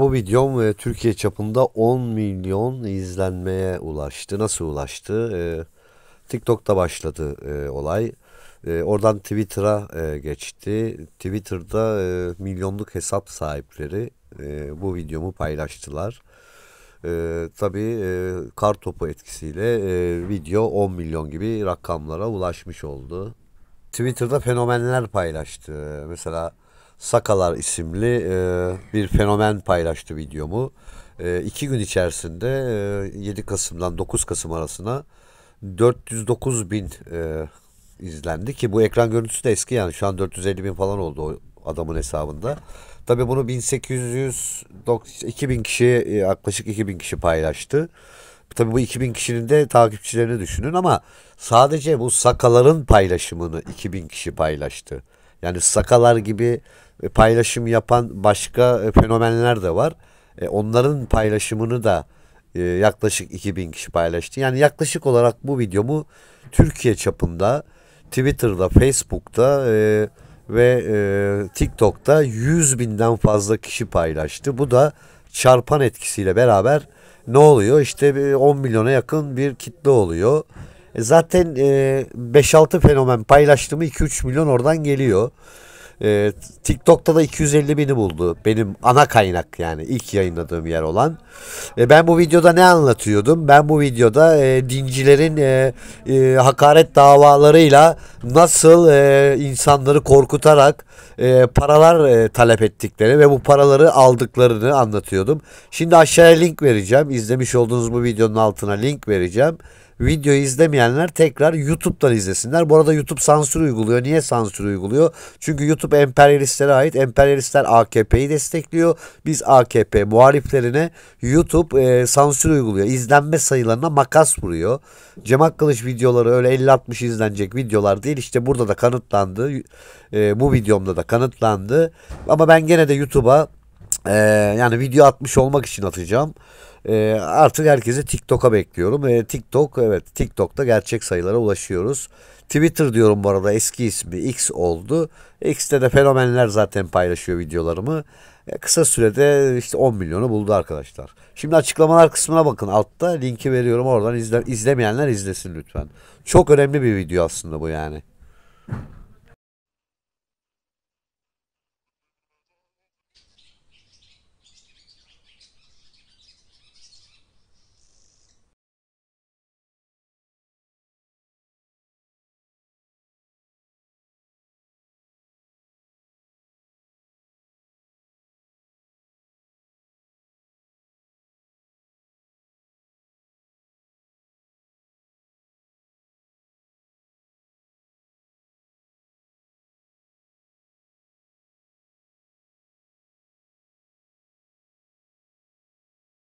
Bu videom e, Türkiye çapında 10 milyon izlenmeye ulaştı. Nasıl ulaştı? E, TikTok'ta başladı e, olay. E, oradan Twitter'a e, geçti. Twitter'da e, milyonluk hesap sahipleri e, bu videomu paylaştılar. E, tabii e, kar topu etkisiyle e, video 10 milyon gibi rakamlara ulaşmış oldu. Twitter'da fenomenler paylaştı. Mesela Sakalar isimli e, bir fenomen paylaştı videomu. E, iki gün içerisinde e, 7 Kasım'dan 9 Kasım arasına 409 bin e, izlendi ki bu ekran görüntüsü de eski yani şu an 450 bin falan oldu o adamın hesabında. Tabii bunu 1800 2000 kişi e, yaklaşık 2000 kişi paylaştı. Tabii bu 2000 kişinin de takipçilerini düşünün ama sadece bu sakaların paylaşımını 2000 kişi paylaştı. Yani sakalar gibi e, paylaşım yapan başka e, fenomenler de var. E, onların paylaşımını da yaklaşık 2000 kişi paylaştı. Yani yaklaşık olarak bu videomu Türkiye çapında Twitter'da, Facebook'ta ve TikTok'ta 100 binden fazla kişi paylaştı. Bu da çarpan etkisiyle beraber ne oluyor? İşte 10 milyona yakın bir kitle oluyor. Zaten 5-6 fenomen paylaştı mı 2-3 milyon oradan geliyor. E, TikTok'ta da 250 bini buldu. Benim ana kaynak yani ilk yayınladığım yer olan. E, ben bu videoda ne anlatıyordum? Ben bu videoda e, dincilerin e, e, hakaret davalarıyla nasıl e, insanları korkutarak e, paralar e, talep ettikleri ve bu paraları aldıklarını anlatıyordum. Şimdi aşağıya link vereceğim. İzlemiş olduğunuz bu videonun altına link vereceğim videoyu izlemeyenler tekrar YouTube'dan izlesinler. Bu arada YouTube sansür uyguluyor. Niye sansür uyguluyor? Çünkü YouTube emperyalistlere ait. Emperyalistler AKP'yi destekliyor. Biz AKP muhaliflerine YouTube e, sansür uyguluyor. İzlenme sayılarına makas vuruyor. Cem Akkılıç videoları öyle 50-60 izlenecek videolar değil. İşte burada da kanıtlandı. E, bu videomda da kanıtlandı. Ama ben gene de YouTube'a ee, yani video atmış olmak için atacağım. Ee, artık herkesi TikTok'a bekliyorum. Ee, TikTok evet TikTok'ta gerçek sayılara ulaşıyoruz. Twitter diyorum bu arada eski ismi X oldu. X'te de fenomenler zaten paylaşıyor videolarımı. Ee, kısa sürede işte 10 milyonu buldu arkadaşlar. Şimdi açıklamalar kısmına bakın altta linki veriyorum oradan izle, izlemeyenler izlesin lütfen. Çok önemli bir video aslında bu yani.